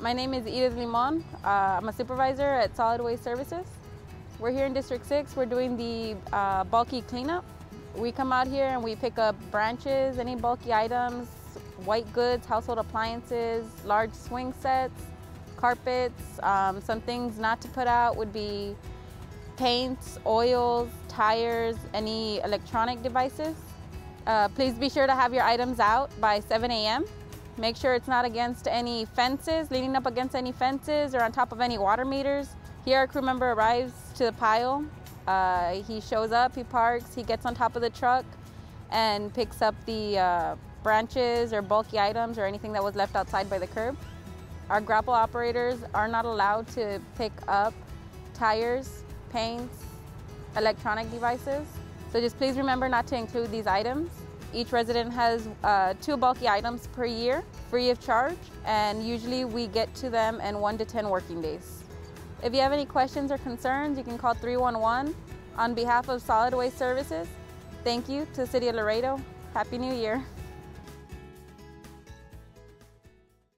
My name is Edith Limon. Uh, I'm a supervisor at Solid Waste Services. We're here in District 6. We're doing the uh, bulky cleanup. We come out here and we pick up branches, any bulky items, white goods, household appliances, large swing sets, carpets. Um, some things not to put out would be paints, oils, tires, any electronic devices. Uh, please be sure to have your items out by 7 a.m. Make sure it's not against any fences, leaning up against any fences or on top of any water meters. Here, our crew member arrives to the pile. Uh, he shows up, he parks, he gets on top of the truck and picks up the uh, branches or bulky items or anything that was left outside by the curb. Our grapple operators are not allowed to pick up tires, paints, electronic devices. So just please remember not to include these items. Each resident has uh, two bulky items per year, free of charge, and usually we get to them in one to 10 working days. If you have any questions or concerns, you can call 311 on behalf of Solid Waste Services. Thank you to City of Laredo. Happy New Year.